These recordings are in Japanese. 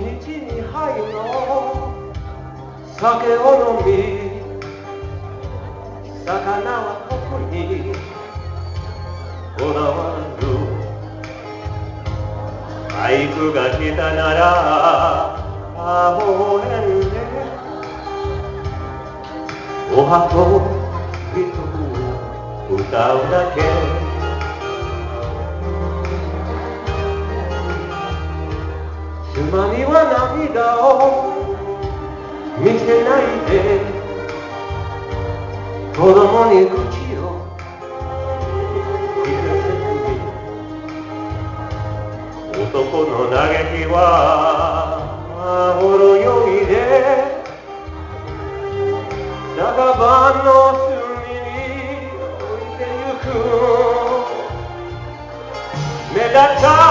日に杯の。酒を飲み魚は特に。こだわる。俳句が来たなら青えるねおはと一つ歌うだけ。見てないで。子供に口を開けて男の嘆きはほろ酔いで長場の隅に置いてゆく。目立た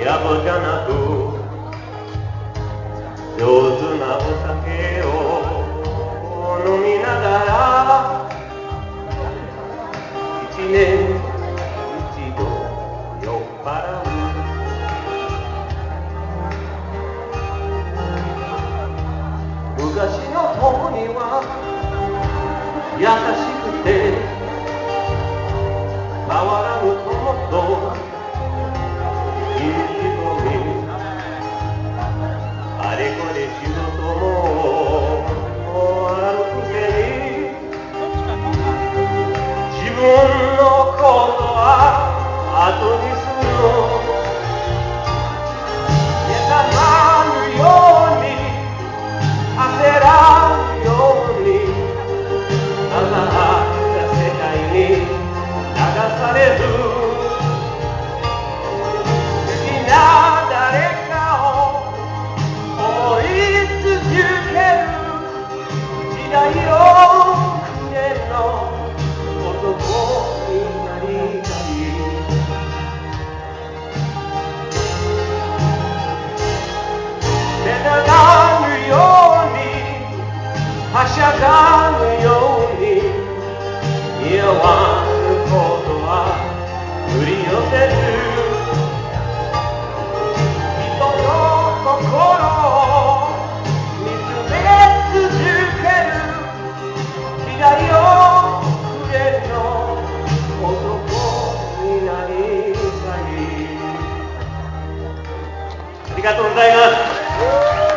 や暮じゃなく上手なお酒を飲みながら Yeah, you hoy. Woo!